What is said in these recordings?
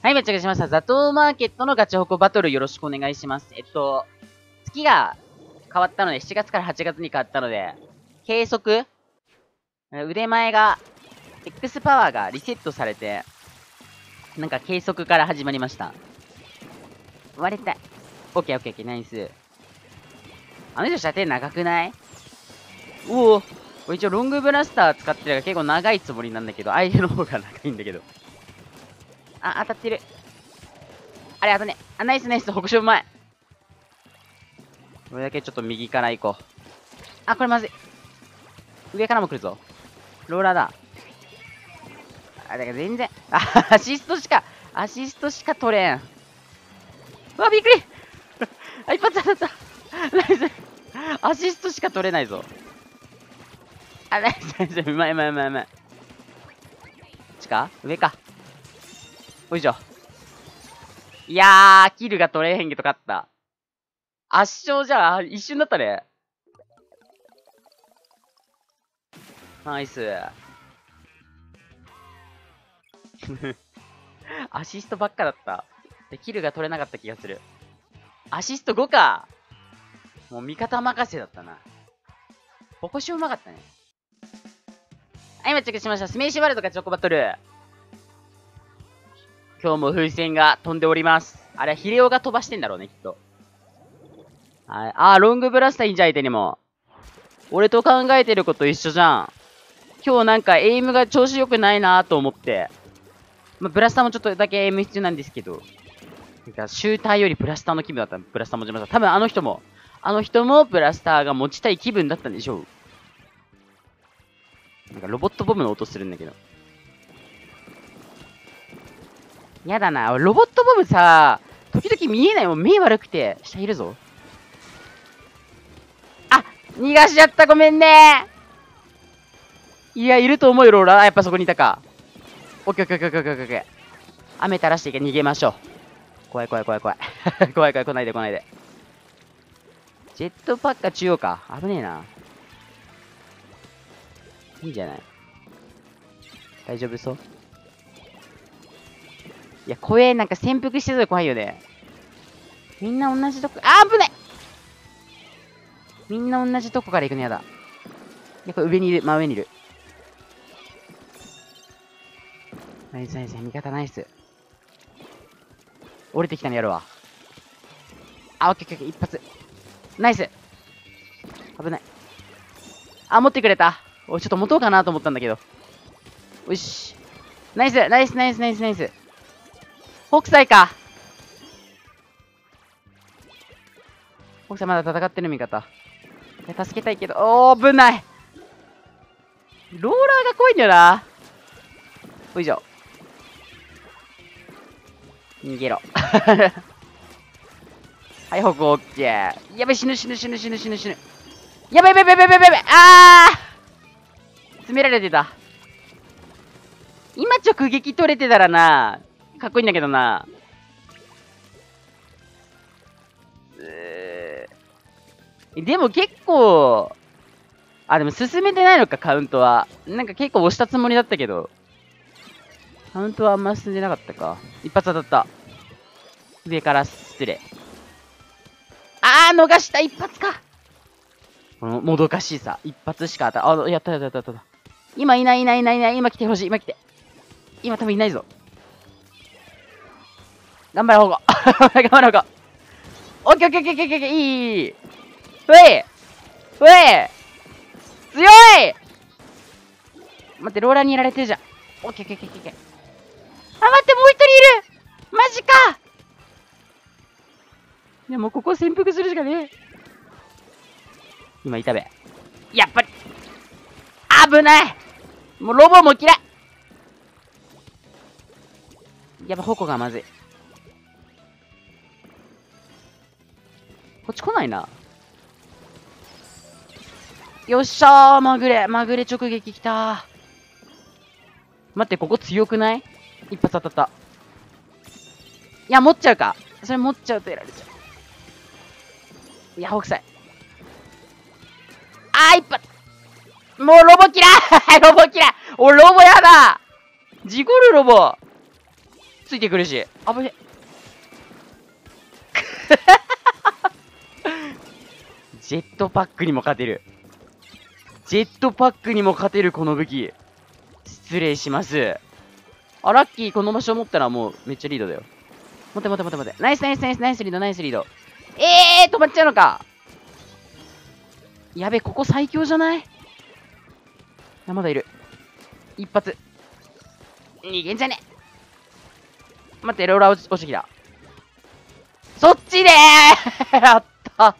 はい、めっちゃくしました。ザトウマーケットのガチホコバトルよろしくお願いします。えっと、月が変わったので、7月から8月に変わったので、計測腕前が、X パワーがリセットされて、なんか計測から始まりました。割れたい。オッケーオッケーオッケー、ナイス。あの人射程長くない？おお一応ロングブラスター使ってるから結構長いつもりなんだけど、相手の方が長いんだけど。あ、当たってる。あれ、あとね。あ、ナイスナイス、北勝うまい。これだけちょっと右から行こう。あ、これまずい。上からも来るぞ。ローラーだ。あ、だから全然。あ、アシストしか、アシストしか取れん。うわ、びっくりあ、一発当たった。ナイス。アシストしか取れないぞ。あ、ナイスナイス。うまいうまいうまいうまい。地下？上か。おいしょ。いやー、キルが取れへんけど勝った。圧勝じゃあ、一瞬だったね。ナイス。アシストばっかだった。で、キルが取れなかった気がする。アシスト5かもう味方任せだったな。ここしうまかったね。はい、今チェックしました。スメイシワールドがチョコバトル。今日も風船が飛んでおります。あれ、ヒレオが飛ばしてんだろうね、きっと。はい。あー、ロングブラスターいいんじゃん、相手にも。俺と考えてること一緒じゃん。今日なんかエイムが調子良くないなと思って。まあ、ブラスターもちょっとだけエイム必要なんですけど。なんか、シューターよりブラスターの気分だった。ブラスター持ちました。多分あの人も、あの人もブラスターが持ちたい気分だったんでしょう。なんかロボットボムの音するんだけど。やだな。ロボットボムさ、時々見えないもん。目悪くて。下いるぞ。あ逃がしちゃった、ごめんねいや、いると思うよ、ローラー。やっぱそこにいたか。オッケーオッケーオッケーオッケーオッケー。雨垂らしていけ、逃げましょう。怖い怖い怖い怖い。怖い怖い、来ないで来ないで。ジェットパッカー中央か。危ねえな。いいんじゃない？大丈夫そう？いや、怖え。なんか潜伏してる怖いよね。みんな同じとこ、あ、危ないみんな同じとこから行くのやだ。やっぱ上にいる、真上にいる。ナイスナイス、味方ナイス。降りてきたのやるわ。あ、オッケーオッケー、一発。ナイス危ない。あ、持ってくれた。おい、ちょっと持とうかなと思ったんだけど。よし。ナイスナイスナイスナイスナイス。北斎か。北斎まだ戦ってる味方。や、助けたいけど、おー、危ないローラーが怖いんだよな。よいしょ。逃げろ。はい、北オッケー。やべ、死ぬ死ぬ死ぬ死ぬ死ぬ死ぬ。やべやべやべやべやべやべあー詰められてた。今直撃取れてたらな、かっこいいんだけどな。でも結構、あ、でも進めてないのか、カウントは。なんか結構押したつもりだったけど。カウントはあんま進んでなかったか。一発当たった。上から失礼。あー、逃した一発かこのもどかしいさ。一発しか当た、あ、やったやったやったやった。今いないいないいないいない。今来てほしい。今来て。今多分いないぞ。頑張れ、ほ う頑張れ、ほう。オッケーオッケーオッケーオッケーオッケーいいいい。ふいふい強い待って、ローラーにいられてるじゃん。オッケーオッケーオッケーオッケー。あ、待って、もう一人いるマジかいや、もうここ潜伏するしかねえ。今いたべ。やっぱり危ないもうロボも嫌いやっぱ矛がまずい。こっち来ないな。よっしゃーまぐれまぐれ直撃きた待って、ここ強くない？一発当たった。いや、持っちゃうか。それ持っちゃうとやられちゃう。いや、北斎。あー、一発もうロボキラーロボキラーおロボやだ事故るロボついてくるし。危ね。ジェットパックにも勝てる。ジェットパックにも勝てるこの武器。失礼します。あ、ラッキー、この場所持ったらもうめっちゃリードだよ。待て待て待て待て。ナイスナイスナイスナイスリード、ナイスリード。えー、止まっちゃうのか。やべ、ここ最強じゃない？あ、まだいる。一発。逃げんじゃね待って、ローラー落ち落ちてきた。そっちでーやった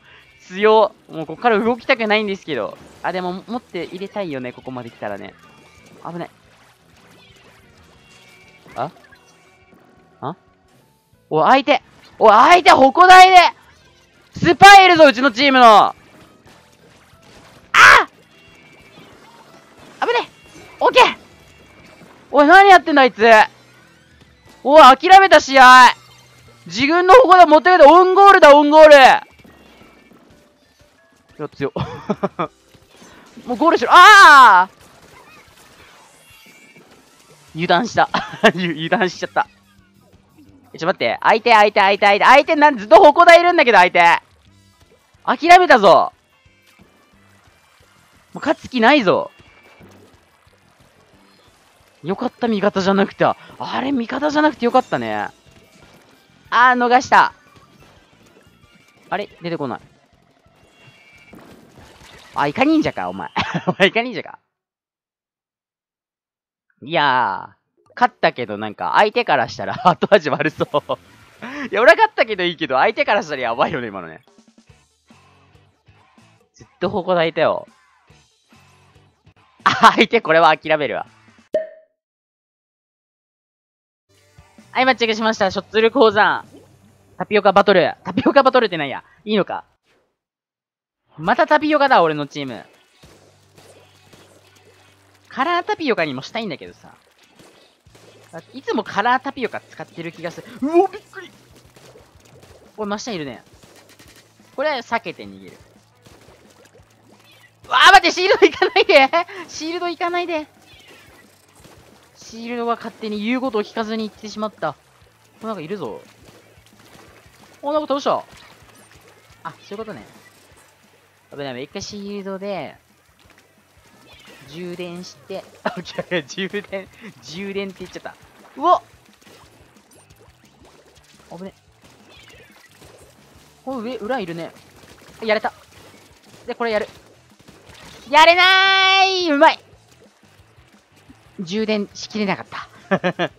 強もうここから動きたくないんですけど。あ、でも持って入れたいよね、ここまで来たらね。危ない。あ？あ？お相手。お相手、矛台で。スパイいるぞ、うちのチームの。あ！危ねオッケー。おい、何やってんだ、あいつ。おい、諦めた試合。自分の矛で持ってるオンゴールだ、オンゴール。や、強 もうゴールしろ。ああ油断した。油断しちゃった。ちょ、待って。相手、相手、相手、相手。相手なんずっと矛台いるんだけど、相手。諦めたぞ。もう勝つ気ないぞ。よかった、味方じゃなくて。あれ、味方じゃなくてよかったね。あー、逃した。あれ？出てこない。あ、イカ忍者か、お前。お前イカ忍者か。いやー、勝ったけどなんか相手からしたら 後味悪そういや、俺は勝ったけどいいけど、相手からしたらやばいよね、今のね。ずっと矛抱いたよ。あ、相手これは諦めるわ。はい、マッチングしました。ショッツル鉱山。タピオカバトル。タピオカバトルってなんや？いいのか？またタピオカだ、俺のチーム。カラータピオカにもしたいんだけどさ。いつもカラータピオカ使ってる気がする。うお、びっくりおい、真下いるね。これは避けて逃げる。わあ、待って、シールド行かないでシールド行かないでシールドが勝手に言うことを聞かずに行ってしまった。こなんかいるぞ。お、なんか倒した。あ、そういうことね。危ない、一回シールドで、充電して、あ、充電、充電って言っちゃった。うわ危ね。この上、裏いるね。やれた。で、これやる。やれなーいうまい充電しきれなかった。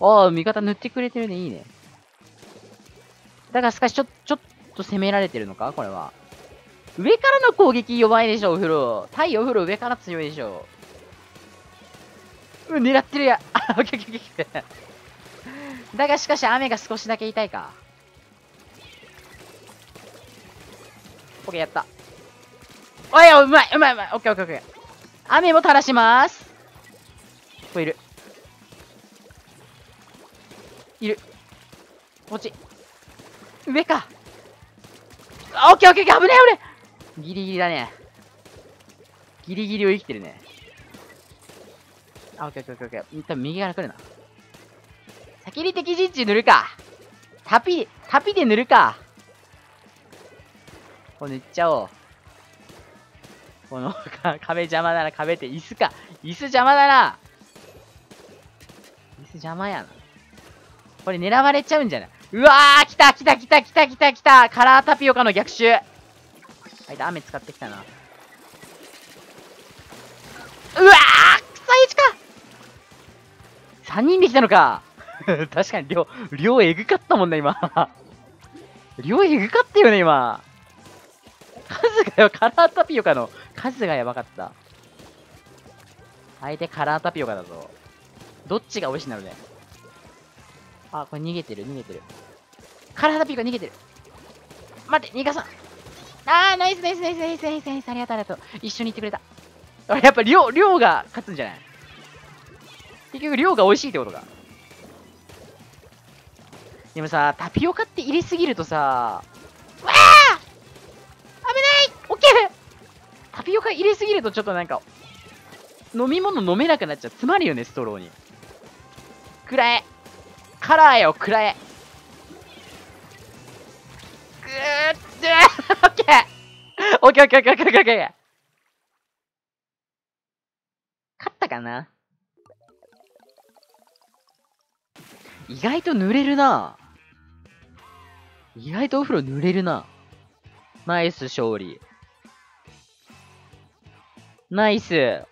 ああ、味方塗ってくれてるね。いいね。だが、しかし、ちょ、ちょっと攻められてるのか？これは。上からの攻撃弱いでしょ、お風呂。太陽お風呂上から強いでしょ。うん、狙ってるや。あ、オッケーオッケーオッケー。だがしかし雨が少しだけ痛いか。オッケーやった。おい、うまいうまいうまい。オッケーオッケーオッケー。雨も垂らします。ここいる。いる。こっち。上か。オッケーオッケー危ねえ危ねギリギリだね。ギリギリを生きてるね。あ、オッケーオッケーオッケー。多分右から来るな。先に敵陣地塗るか。タピ、タピで塗るか。こう塗っちゃおう。この壁邪魔だな。壁って椅子か。椅子邪魔だな。椅子邪魔やな。これ狙われちゃうんじゃない？うわー来た来た来た来た来た来たカラータピオカの逆襲あい雨使ってきたな。うわー草市か !3 人で来たのか 確かに量、量えぐかったもんね、今量えぐかったよね、今。数がよ、カラータピオカの数がやばかった。相手カラータピオカだぞ。どっちが美味しいんだろうね。あ、これ逃げてる、逃げてる。カラータピオカ逃げてる。待って、逃がさん。あー、ナイスナイスナイスナイスナイスナイスありがとうありがとう。一緒に行ってくれた。あやっぱり量、量が勝つんじゃない？結局量が美味しいってことか。でもさ、タピオカって入れすぎるとさ、わあ危ないオッケータピオカ入れすぎるとちょっとなんか、飲み物飲めなくなっちゃう。詰まるよね、ストローに。くらえカラーよくらえーオッケーオッケー。オッケーオッケーオッケーオッケーオッケー。勝ったかな？意外と濡れるな。意外とお風呂濡れるな。ナイス勝利。ナイス。